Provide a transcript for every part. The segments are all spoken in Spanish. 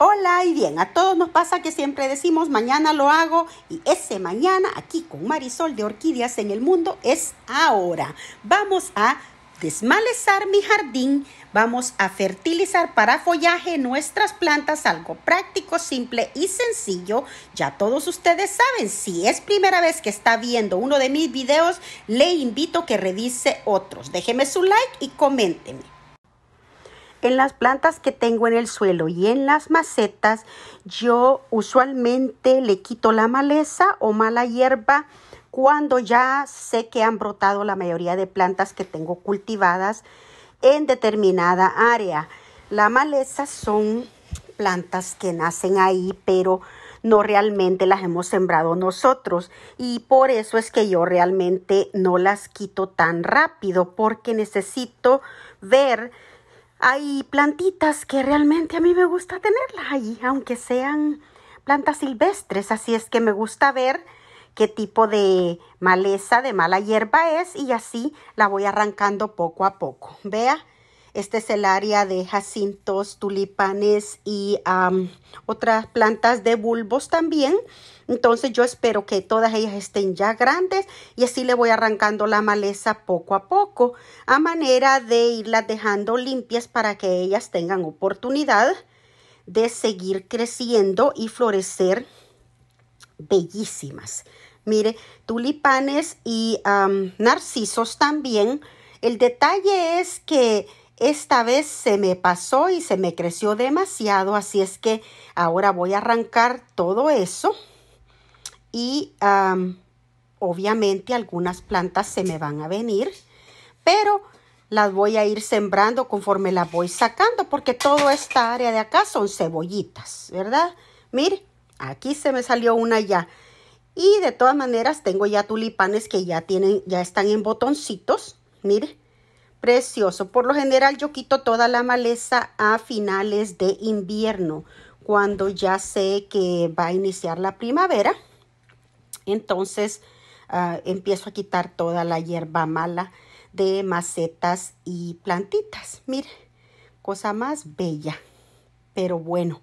Hola y bien, a todos nos pasa que siempre decimos mañana lo hago y ese mañana aquí con Marisol de Orquídeas en el Mundo es ahora. Vamos a desmalezar mi jardín, vamos a fertilizar para follaje nuestras plantas, algo práctico, simple y sencillo. Ya todos ustedes saben, si es primera vez que está viendo uno de mis videos, le invito a que revise otros. Déjeme su like y coménteme. En las plantas que tengo en el suelo y en las macetas, yo usualmente le quito la maleza o mala hierba cuando ya sé que han brotado la mayoría de plantas que tengo cultivadas en determinada área. La maleza son plantas que nacen ahí, pero no realmente las hemos sembrado nosotros y por eso es que yo realmente no las quito tan rápido porque necesito ver hay plantitas que realmente a mí me gusta tenerlas ahí, aunque sean plantas silvestres, así es que me gusta ver qué tipo de maleza, de mala hierba es y así la voy arrancando poco a poco. Vea, este es el área de jacintos, tulipanes y otras plantas de bulbos también. Entonces yo espero que todas ellas estén ya grandes y así le voy arrancando la maleza poco a poco a manera de irlas dejando limpias para que ellas tengan oportunidad de seguir creciendo y florecer bellísimas. Mire, tulipanes y narcisos también. El detalle es que esta vez se me pasó y se me creció demasiado, así es que ahora voy a arrancar todo eso y obviamente algunas plantas se me van a venir, pero las voy a ir sembrando conforme las voy sacando porque toda esta área de acá son cebollitas, ¿verdad? Mire, aquí se me salió una ya. Y de todas maneras tengo ya tulipanes que ya tienen, ya están en botoncitos. Mire, precioso. Por lo general yo quito toda la maleza a finales de invierno, cuando ya sé que va a iniciar la primavera. Entonces ah, empiezo a quitar toda la hierba mala de macetas y plantitas. Mire, cosa más bella. Pero bueno,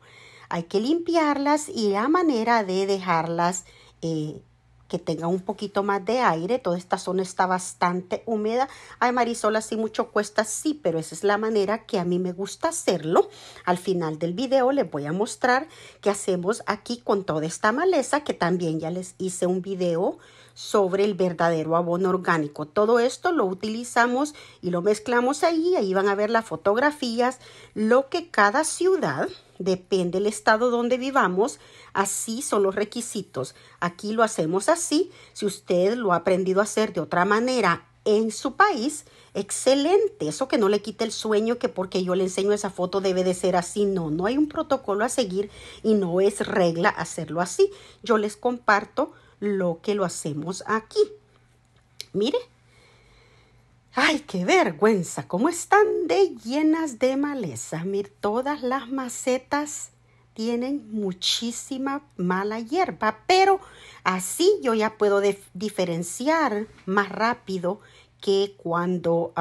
hay que limpiarlas y la manera de dejarlas eh, que tenga un poquito más de aire. Toda esta zona está bastante húmeda. Ay, Marisol, así mucho cuesta, sí, pero esa es la manera que a mí me gusta hacerlo. Al final del video les voy a mostrar qué hacemos aquí con toda esta maleza, que también ya les hice un video sobre el verdadero abono orgánico. Todo esto lo utilizamos y lo mezclamos ahí. Ahí van a ver las fotografías, lo que cada ciudad depende del estado donde vivamos, así son los requisitos. Aquí lo hacemos así. Si usted lo ha aprendido a hacer de otra manera en su país, excelente. Eso que no le quite el sueño que porque yo le enseño esa foto debe de ser así. No, no hay un protocolo a seguir y no es regla hacerlo así. Yo les comparto lo que lo hacemos aquí. Mire, Ay, qué vergüenza, cómo están de llenas de maleza. Mir, todas las macetas tienen muchísima mala hierba, pero así yo ya puedo diferenciar más rápido que cuando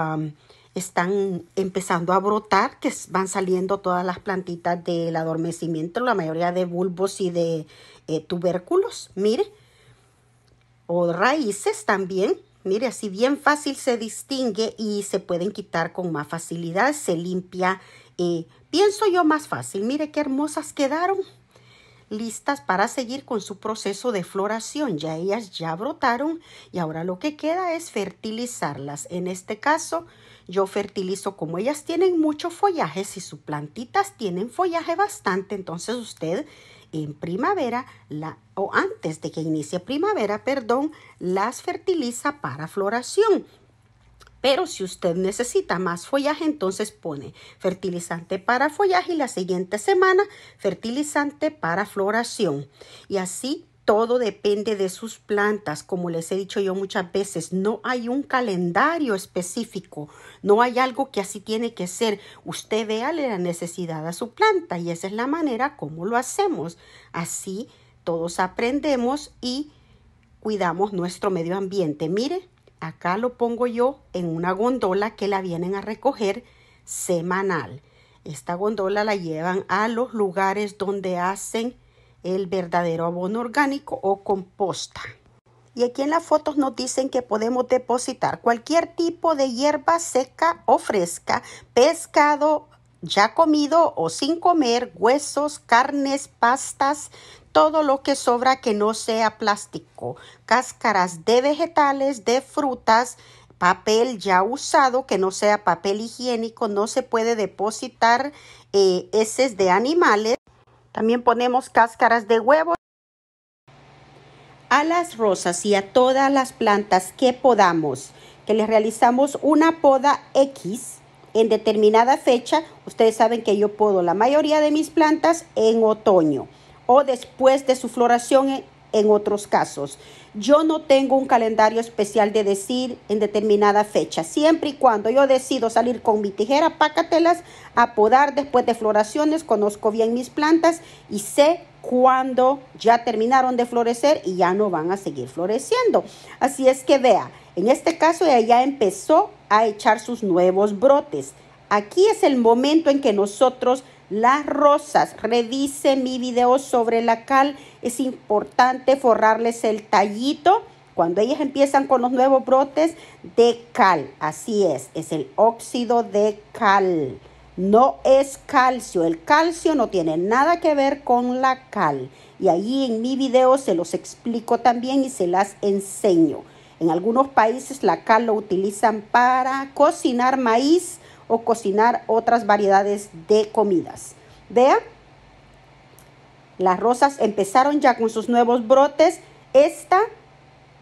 están empezando a brotar, que van saliendo todas las plantitas del adormecimiento, la mayoría de bulbos y de eh, tubérculos, mire, o raíces también Mire, así bien fácil se distingue y se pueden quitar con más facilidad. Se limpia, eh, pienso yo, más fácil. Mire qué hermosas quedaron. Listas para seguir con su proceso de floración. Ya ellas ya brotaron y ahora lo que queda es fertilizarlas. En este caso, yo fertilizo como ellas tienen mucho follaje. Si sus plantitas tienen follaje bastante, entonces usted en primavera la, o antes de que inicie primavera, perdón, las fertiliza para floración. Pero si usted necesita más follaje, entonces pone fertilizante para follaje y la siguiente semana fertilizante para floración. Y así todo depende de sus plantas, como les he dicho yo muchas veces, no hay un calendario específico, no hay algo que así tiene que ser. Usted véale la necesidad a su planta y esa es la manera como lo hacemos. Así todos aprendemos y cuidamos nuestro medio ambiente. Mire, acá lo pongo yo en una gondola que la vienen a recoger semanal. esta gondola la llevan a los lugares donde hacen el verdadero abono orgánico o composta. Y aquí en las fotos nos dicen que podemos depositar cualquier tipo de hierba seca o fresca, pescado ya comido o sin comer, huesos, carnes, pastas, todo lo que sobra que no sea plástico, cáscaras de vegetales, de frutas, papel ya usado que no sea papel higiénico, no se puede depositar eh, heces de animales. También ponemos cáscaras de huevos. A las rosas y a todas las plantas que podamos, que les realizamos una poda X en determinada fecha, ustedes saben que yo podo la mayoría de mis plantas en otoño o después de su floración en otros casos. Yo no tengo un calendario especial de decir en determinada fecha. Siempre y cuando yo decido salir con mi tijera pácatelas a podar después de floraciones, conozco bien mis plantas y sé cuándo ya terminaron de florecer y ya no van a seguir floreciendo. Así es que vea, en este caso ella ya empezó a echar sus nuevos brotes. Aquí es el momento en que nosotros las rosas. Revise mi video sobre la cal. Es importante forrarles el tallito cuando ellas empiezan con los nuevos brotes de cal. Así es, es el óxido de cal. No es calcio. El calcio no tiene nada que ver con la cal. Y ahí en mi video se los explico también y se las enseño. En algunos países la cal lo utilizan para cocinar maíz o cocinar otras variedades de comidas. Vean, las rosas empezaron ya con sus nuevos brotes. Esta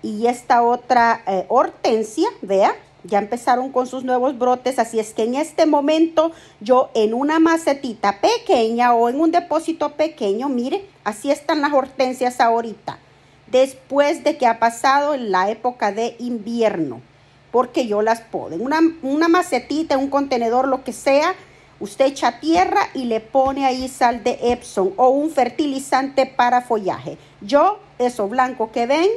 y esta otra eh, hortensia, vea, ya empezaron con sus nuevos brotes. Así es que en este momento yo en una macetita pequeña o en un depósito pequeño, mire, así están las hortensias ahorita. Después de que ha pasado la época de invierno porque yo las puedo. Una, una macetita, un contenedor, lo que sea, usted echa tierra y le pone ahí sal de Epsom o un fertilizante para follaje. Yo, eso blanco que ven,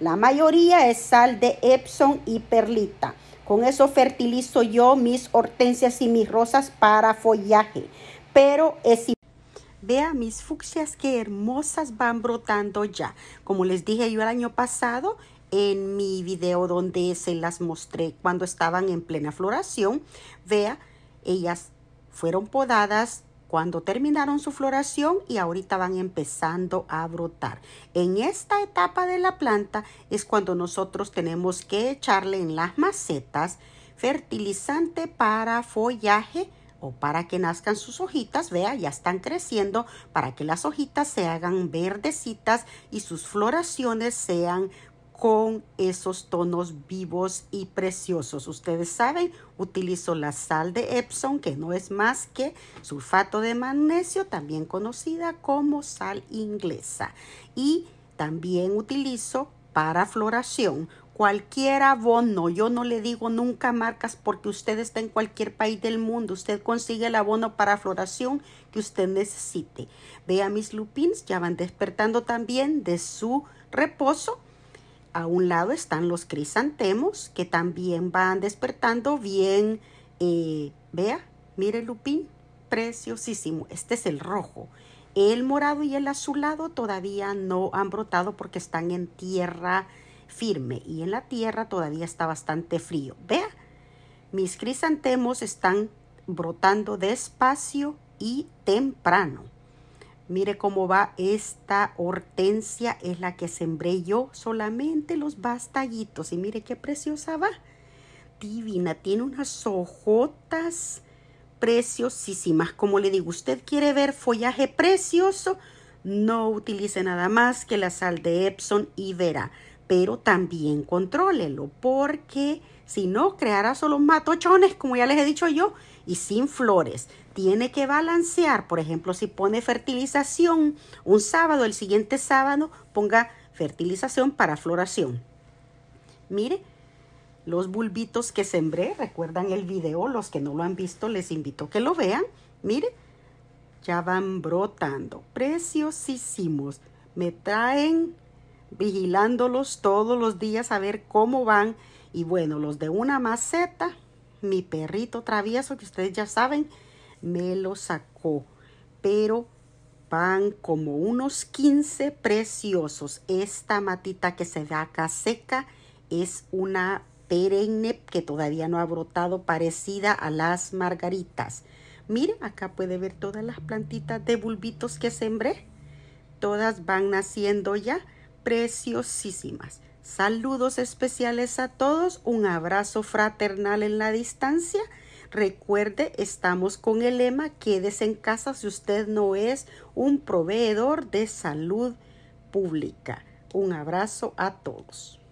la mayoría es sal de Epsom y perlita. Con eso fertilizo yo mis hortensias y mis rosas para follaje. Pero es Vea mis fucsias qué hermosas van brotando ya. Como les dije yo el año pasado, en mi video donde se las mostré cuando estaban en plena floración. Vea, ellas fueron podadas cuando terminaron su floración y ahorita van empezando a brotar. En esta etapa de la planta es cuando nosotros tenemos que echarle en las macetas fertilizante para follaje o para que nazcan sus hojitas, vea, ya están creciendo, para que las hojitas se hagan verdecitas y sus floraciones sean con esos tonos vivos y preciosos. Ustedes saben, utilizo la sal de Epsom, que no es más que sulfato de magnesio, también conocida como sal inglesa. Y también utilizo para floración cualquier abono. Yo no le digo nunca marcas porque usted está en cualquier país del mundo. Usted consigue el abono para floración que usted necesite. Vea mis lupins, ya van despertando también de su reposo a un lado están los crisantemos que también van despertando bien. Eh, vea, mire Lupín, preciosísimo. Este es el rojo. El morado y el azulado todavía no han brotado porque están en tierra firme y en la tierra todavía está bastante frío. Vea, mis crisantemos están brotando despacio y temprano. Mire cómo va esta hortensia, es la que sembré yo, solamente los bastallitos. Y mire qué preciosa va. Divina, tiene unas hojotas preciosísimas. Como le digo, usted quiere ver follaje precioso, no utilice nada más que la sal de Epson y verá. Pero también contrólelo, porque si no, creará solo matochones, como ya les he dicho yo, y sin flores tiene que balancear. Por ejemplo, si pone fertilización un sábado, el siguiente sábado ponga fertilización para floración. Mire, los bulbitos que sembré, recuerdan el video, los que no lo han visto, les invito a que lo vean. Mire, ya van brotando, preciosísimos. Me traen vigilándolos todos los días a ver cómo van. Y bueno, los de una maceta, mi perrito travieso, que ustedes ya saben, me lo sacó. Pero van como unos 15 preciosos. Esta matita que se ve acá seca es una perenne que todavía no ha brotado parecida a las margaritas. Mira, acá puede ver todas las plantitas de bulbitos que sembré. Todas van naciendo ya preciosísimas. Saludos especiales a todos, un abrazo fraternal en la distancia. Recuerde, estamos con el lema quédese en casa si usted no es un proveedor de salud pública. Un abrazo a todos.